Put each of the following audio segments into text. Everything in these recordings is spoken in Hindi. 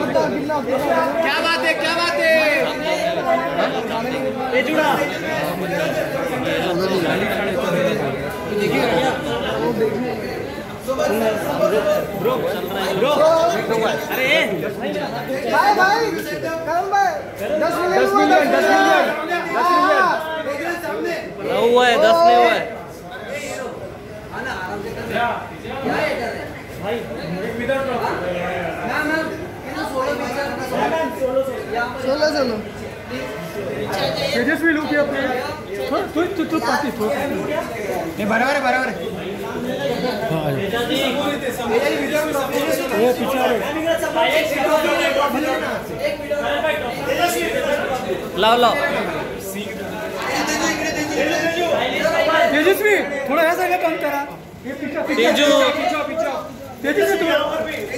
क्या बात है क्या बात है? ये जुड़ा। ब्रो ब्रो अरे भाई भाई करम भाई दस मिलियन दस मिलियन दस मिलियन दस मिलियन हुआ है। दस नहीं हुआ है? सोलह सोलह तेजस्वी अपने तू तू तू पाती तू नहीं बराबर है बराबर है ये पीछे लाओ लाओ। तेजस्वी थोड़ा ऐसा क्या काम करा। ये पीछे पीछे तेजू। पीछे पीछे तेजस्वी तू ये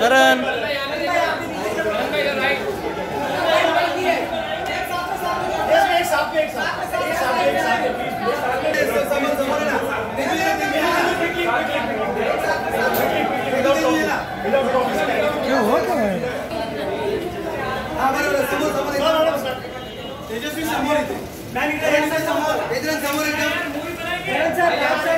करण। क्या हुआ क्या है तेजस्वी समोर येते समोर समोर राइट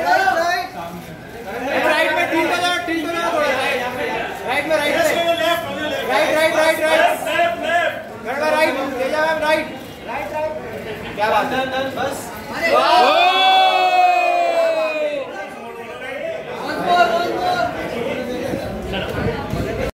करण भाई